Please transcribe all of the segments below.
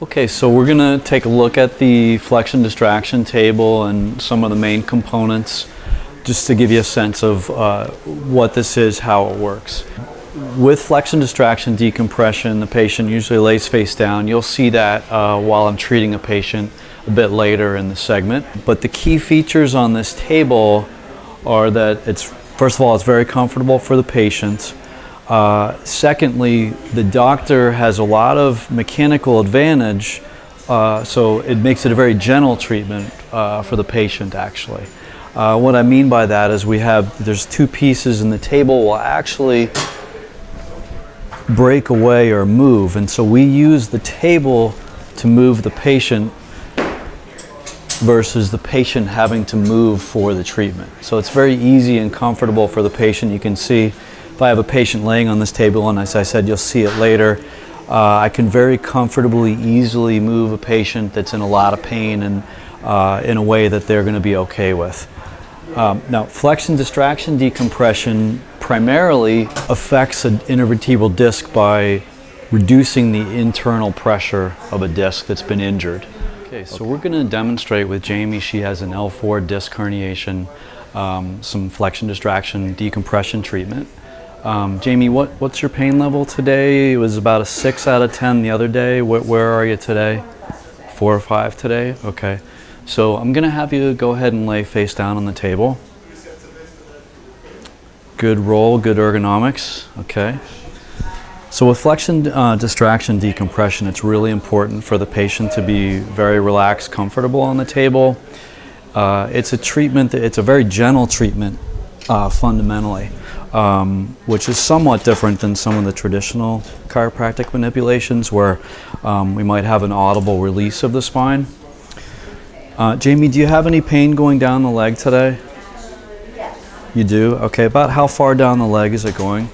Okay, so we're going to take a look at the flexion distraction table and some of the main components just to give you a sense of uh, what this is, how it works. With flexion distraction decompression, the patient usually lays face down. You'll see that uh, while I'm treating a patient a bit later in the segment. But the key features on this table are that it's, first of all, it's very comfortable for the patient. Uh, secondly, the doctor has a lot of mechanical advantage, uh, so it makes it a very gentle treatment uh, for the patient actually. Uh, what I mean by that is we have, there's two pieces and the table will actually break away or move and so we use the table to move the patient versus the patient having to move for the treatment. So it's very easy and comfortable for the patient. You can see if I have a patient laying on this table, and as I said, you'll see it later, uh, I can very comfortably, easily move a patient that's in a lot of pain and uh, in a way that they're going to be okay with. Um, now, flexion distraction decompression primarily affects an intervertebral disc by reducing the internal pressure of a disc that's been injured. Okay, so we're going to demonstrate with Jamie. She has an L4 disc herniation, um, some flexion distraction decompression treatment. Um, Jamie, what, what's your pain level today? It was about a 6 out of 10 the other day. Where, where are you today? 4 or 5 today? Okay. So I'm going to have you go ahead and lay face down on the table. Good roll, good ergonomics. Okay. So with flexion uh, distraction decompression, it's really important for the patient to be very relaxed, comfortable on the table. Uh, it's a treatment, that, it's a very gentle treatment uh, fundamentally um, which is somewhat different than some of the traditional chiropractic manipulations where um, we might have an audible release of the spine. Uh, Jamie, do you have any pain going down the leg today? Yes. You do? Okay, about how far down the leg is it going?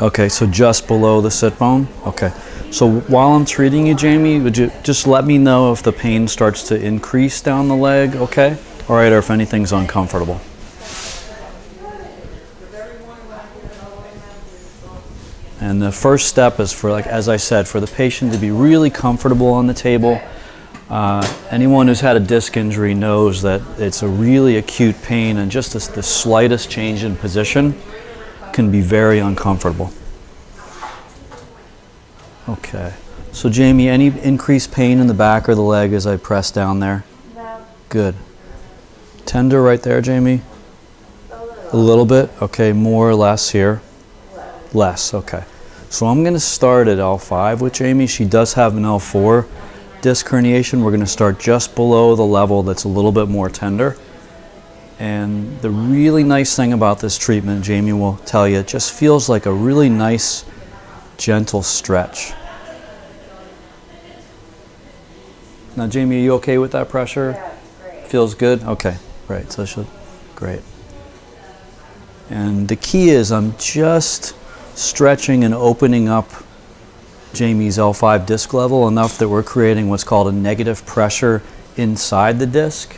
Okay, so just below the sit bone? Okay. So while I'm treating you, Jamie, would you just let me know if the pain starts to increase down the leg, okay? All right, or if anything's uncomfortable. And the first step is for, like as I said, for the patient to be really comfortable on the table. Uh, anyone who's had a disc injury knows that it's a really acute pain and just the slightest change in position can be very uncomfortable. Okay. So Jamie, any increased pain in the back or the leg as I press down there? No. Good. Tender right there, Jamie? A little. A little bit? Okay, more or less here? Less, okay. So I'm going to start at L5 with Jamie. She does have an L4 disc herniation. We're going to start just below the level that's a little bit more tender. And the really nice thing about this treatment, Jamie will tell you, it just feels like a really nice, gentle stretch. Now, Jamie, are you okay with that pressure? Yeah, great. Feels good? Okay, great. So she'll, great. And the key is I'm just stretching and opening up Jamie's L5 disc level enough that we're creating what's called a negative pressure inside the disc.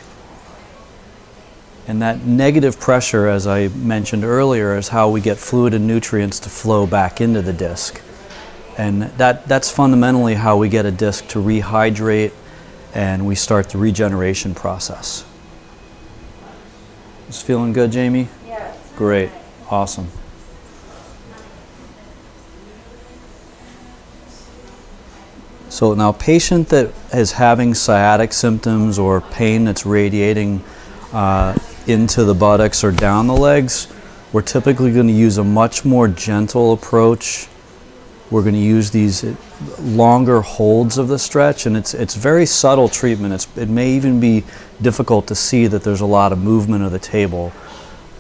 And that negative pressure, as I mentioned earlier, is how we get fluid and nutrients to flow back into the disc. And that, that's fundamentally how we get a disc to rehydrate and we start the regeneration process. It's feeling good, Jamie? Yes. Great. Awesome. So now, patient that is having sciatic symptoms or pain that's radiating uh, into the buttocks or down the legs, we're typically going to use a much more gentle approach. We're going to use these longer holds of the stretch, and it's it's very subtle treatment. It's, it may even be difficult to see that there's a lot of movement of the table,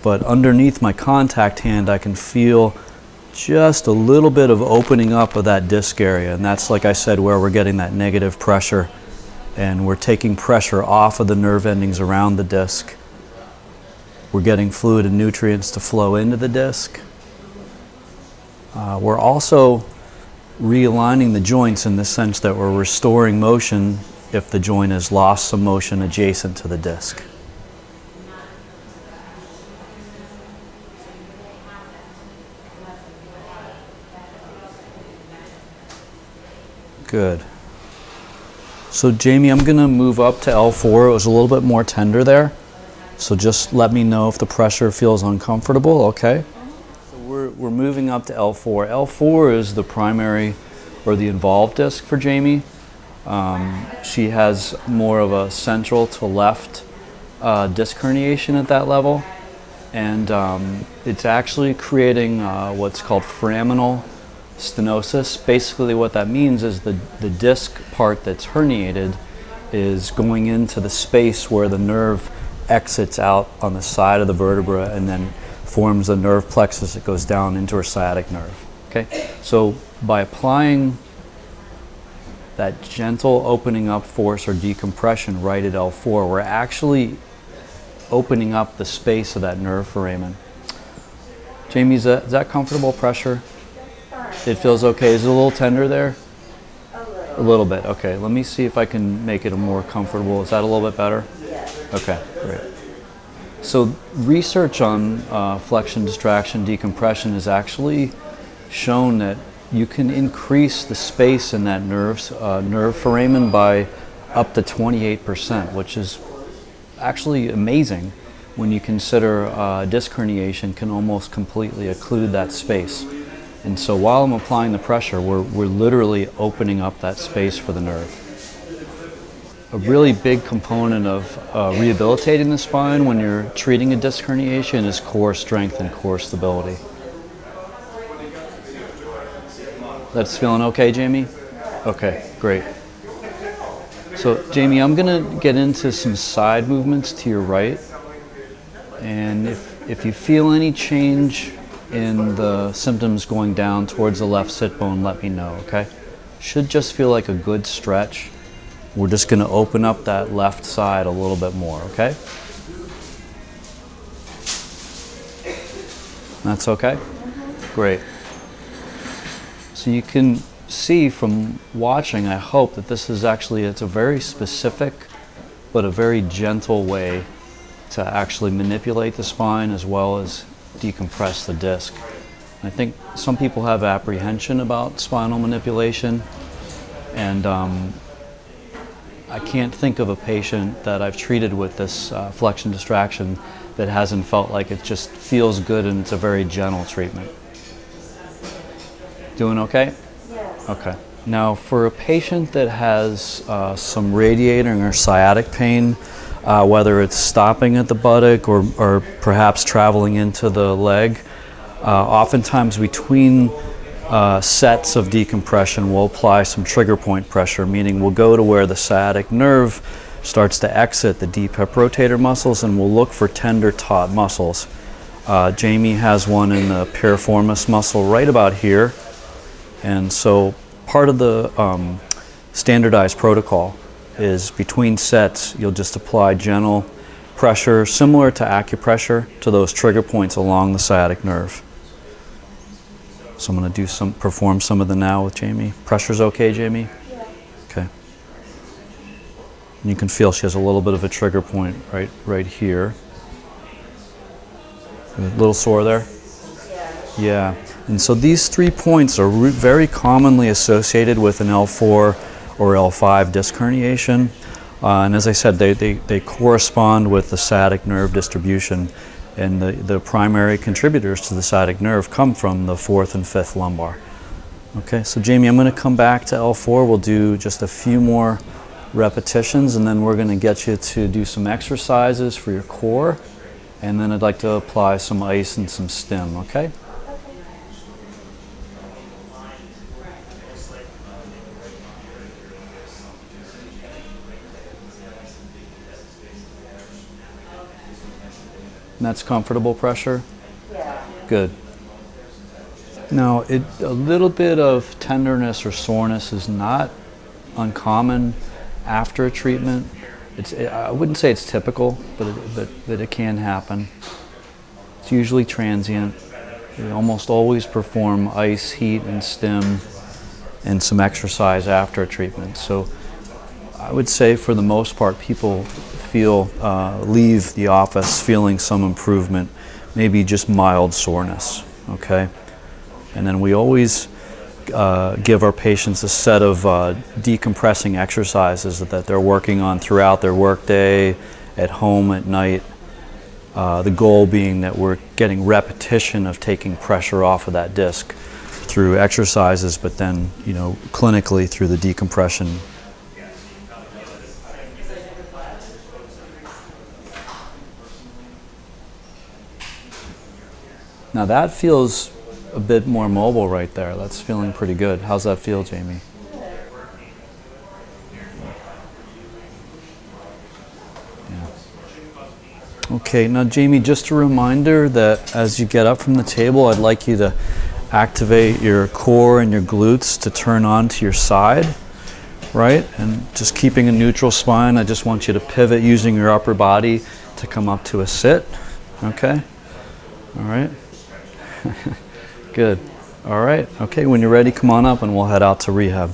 but underneath my contact hand, I can feel just a little bit of opening up of that disc area. And that's, like I said, where we're getting that negative pressure. And we're taking pressure off of the nerve endings around the disc. We're getting fluid and nutrients to flow into the disc. Uh, we're also realigning the joints in the sense that we're restoring motion if the joint has lost some motion adjacent to the disc. Good. So Jamie, I'm gonna move up to L4. It was a little bit more tender there. So just let me know if the pressure feels uncomfortable, okay? So we're, we're moving up to L4. L4 is the primary or the involved disc for Jamie. Um, she has more of a central to left uh, disc herniation at that level. And um, it's actually creating uh, what's called foraminal stenosis. Basically, what that means is the, the disc part that's herniated is going into the space where the nerve exits out on the side of the vertebra and then forms a nerve plexus that goes down into her sciatic nerve. Okay, so by applying that gentle opening up force or decompression right at L4, we're actually opening up the space of that nerve foramen. Jamie, is that, is that comfortable pressure? It feels okay. Is it a little tender there? A little. A little bit. Okay. Let me see if I can make it a more comfortable. Is that a little bit better? Yes. Okay. Great. So research on uh, flexion, distraction, decompression has actually shown that you can increase the space in that nerve uh, nerve foramen by up to 28%, which is actually amazing when you consider uh, disc herniation can almost completely occlude that space. And so while I'm applying the pressure, we're, we're literally opening up that space for the nerve. A really big component of uh, rehabilitating the spine when you're treating a disc herniation is core strength and core stability. That's feeling okay, Jamie? Okay, great. So, Jamie, I'm going to get into some side movements to your right. And if, if you feel any change in the symptoms going down towards the left sit bone, let me know, okay? Should just feel like a good stretch. We're just going to open up that left side a little bit more, okay? That's okay? Great. So you can see from watching, I hope, that this is actually, it's a very specific but a very gentle way to actually manipulate the spine as well as decompress the disc. I think some people have apprehension about spinal manipulation, and um, I can't think of a patient that I've treated with this uh, flexion distraction that hasn't felt like it just feels good and it's a very gentle treatment. Doing okay? Yes. Okay. Now, for a patient that has uh, some radiating or sciatic pain, uh, whether it's stopping at the buttock or, or perhaps traveling into the leg, uh, oftentimes between uh, sets of decompression, we'll apply some trigger point pressure, meaning we'll go to where the sciatic nerve starts to exit the deep hip rotator muscles and we'll look for tender taut muscles. Uh, Jamie has one in the piriformis muscle right about here. And so part of the um, standardized protocol is between sets, you'll just apply gentle pressure, similar to acupressure, to those trigger points along the sciatic nerve. So I'm going to do some, perform some of the now with Jamie. Pressure's okay, Jamie? Okay. And you can feel she has a little bit of a trigger point right, right here. A little sore there? Yeah. Yeah, and so these three points are re- very commonly associated with an L4 or L5 disc herniation. Uh, and as I said, they, they, they correspond with the sciatic nerve distribution. And the, the primary contributors to the sciatic nerve come from the fourth and fifth lumbar. Okay, so Jamie, I'm going to come back to L4. We'll do just a few more repetitions, and then we're going to get you to do some exercises for your core. And then I'd like to apply some ice and some stim, okay? And that's comfortable pressure? Yeah. Good. Now, it, a little bit of tenderness or soreness is not uncommon after a treatment. It's, I wouldn't say it's typical, but it, but, but it can happen. It's usually transient. We almost always perform ice, heat, and stim, and some exercise after a treatment. So I would say for the most part, people feel uh, leave the office feeling some improvement, maybe just mild soreness. Okay, and then we always uh, give our patients a set of uh, decompressing exercises that they're working on throughout their workday, at home, at night. Uh, the goal being that we're getting repetition of taking pressure off of that disc through exercises, but then, you know, clinically through the decompression. Now that feels a bit more mobile right there. That's feeling pretty good. How's that feel, Jamie? Okay, now Jamie, just a reminder that as you get up from the table, I'd like you to activate your core and your glutes to turn on to your side, right? And just keeping a neutral spine, I just want you to pivot using your upper body to come up to a sit, okay? All right. Good. All right. Okay, when you're ready, come on up and we'll head out to rehab.